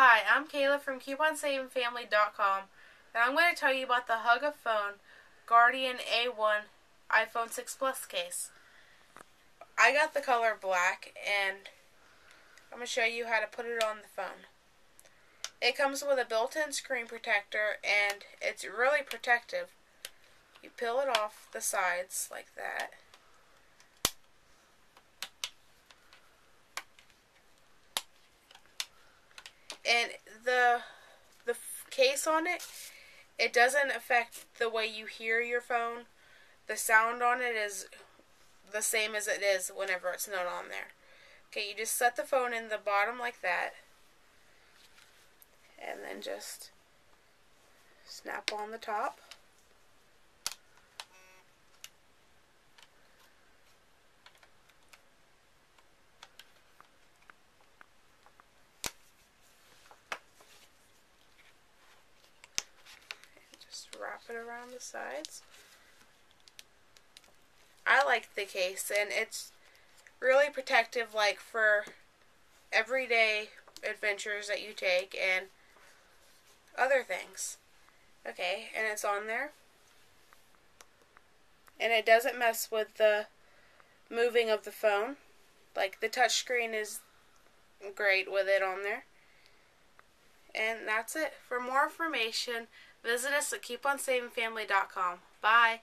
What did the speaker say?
Hi, I'm Kayla from CouponSavingFamily.com, and I'm going to tell you about the Hugafon Guardian A1 iPhone 6 Plus case. I got the color black, and I'm going to show you how to put it on the phone. It comes with a built-in screen protector, and it's really protective. You peel it off the sides like that. And the the case on it it doesn't affect the way you hear your phone. The sound on it is the same as it is whenever it's not on there. Okay you just set the phone in the bottom like that. And then just snap on the top it around the sides. I like the case and it's really protective like for everyday adventures that you take and other things. Okay, and it's on there. And it doesn't mess with the moving of the phone. Like the touchscreen is great with it on there. And that's it. For more information, Visit us at couponsavingfamily.com. Bye.